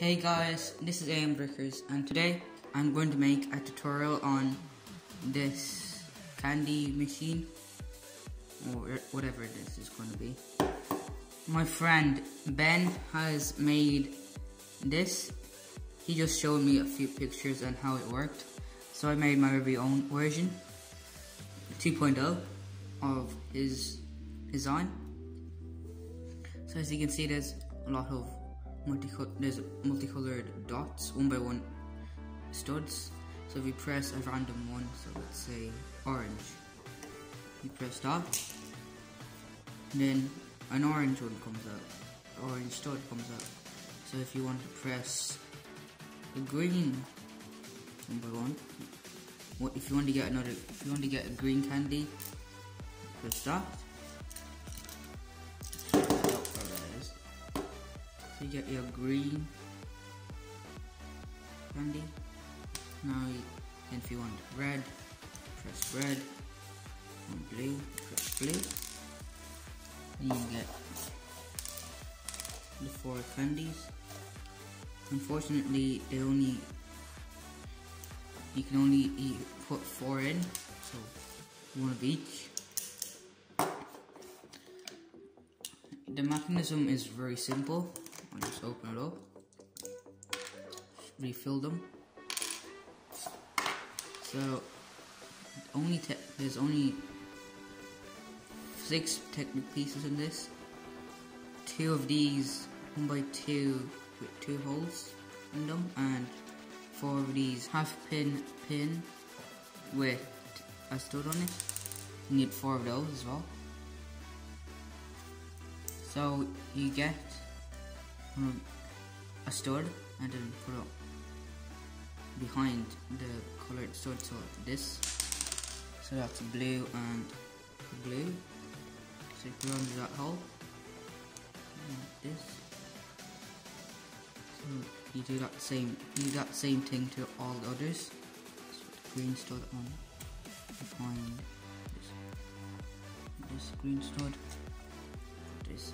Hey guys, this is A.N Brickers and today I'm going to make a tutorial on this candy machine or whatever this is going to be. My friend Ben has made this. He just showed me a few pictures and how it worked. So I made my very own version 2.0 of his design. So as you can see there's a lot of there's multicolored dots one by one studs. So if you press a random one so let's say orange you press that then an orange one comes out orange stud comes out so if you want to press the green one by one what if you want to get another if you want to get a green candy press that you get your green candy. Now, if you want red, press red. And blue, press blue. And you get the four candies. Unfortunately, they only you can only eat, put four in, so one of each. The mechanism is very simple. Just open it up. Refill them. So only there's only six technical pieces in this. Two of these, one by two with two holes in them, and four of these half pin pin with a stud on it. You need four of those as well. So you get a stud and then put it behind the colored stud so this so that's blue and blue. So you put under that hole like this. So you do that same you do that same thing to all the others. So the green stud on behind this. This green stud this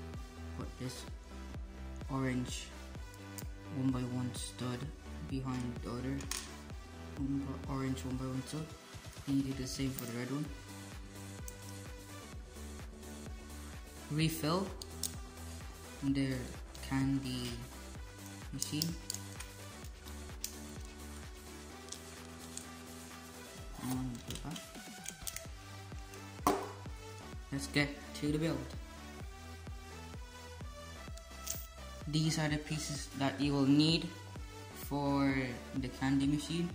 put this orange one by one stud behind the other. One orange one by one stud and you do the same for the red one. Refill. Their candy machine. And let's get to the build these are the pieces that you will need for the candy machine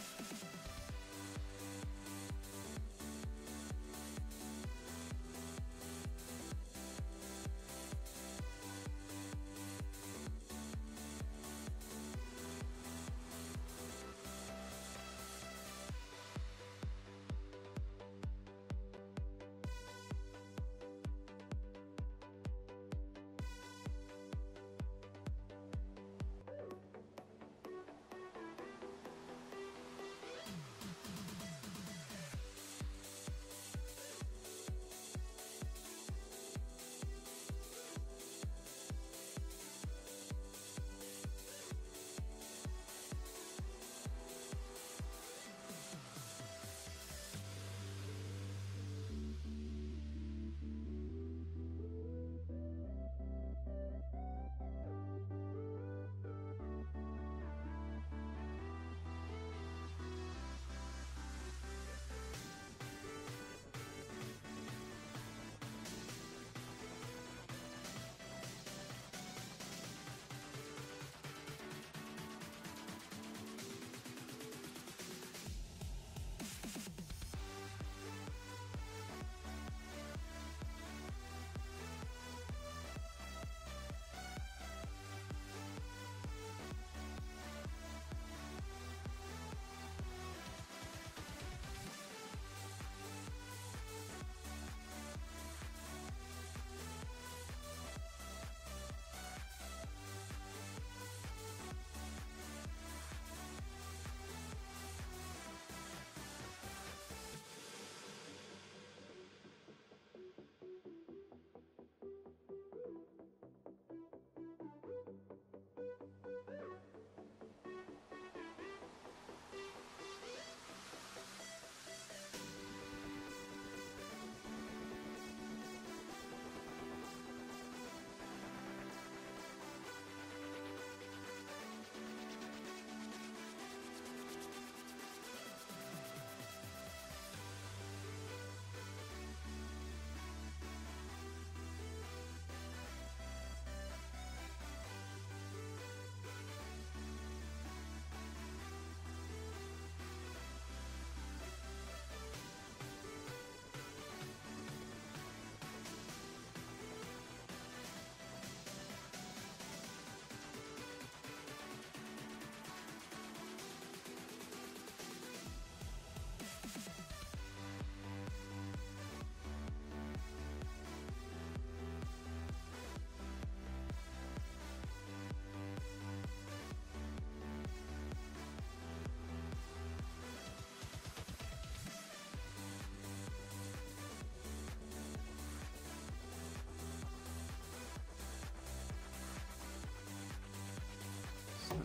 フフフ。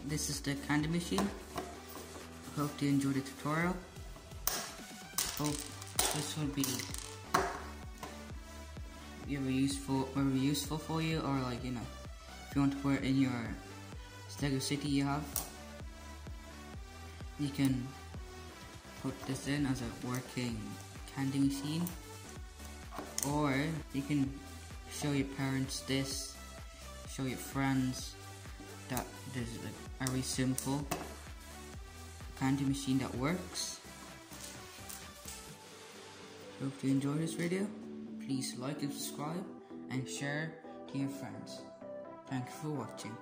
This is the candy machine. Hope you enjoyed the tutorial. Hope this will be either useful or useful for you or like you know if you want to put it in your Lego city you have you can put this in as a working candy machine or you can show your parents this show your friends there's a very simple candy machine that works? Hope you enjoyed this video. Please like and subscribe and share to your friends. Thank you for watching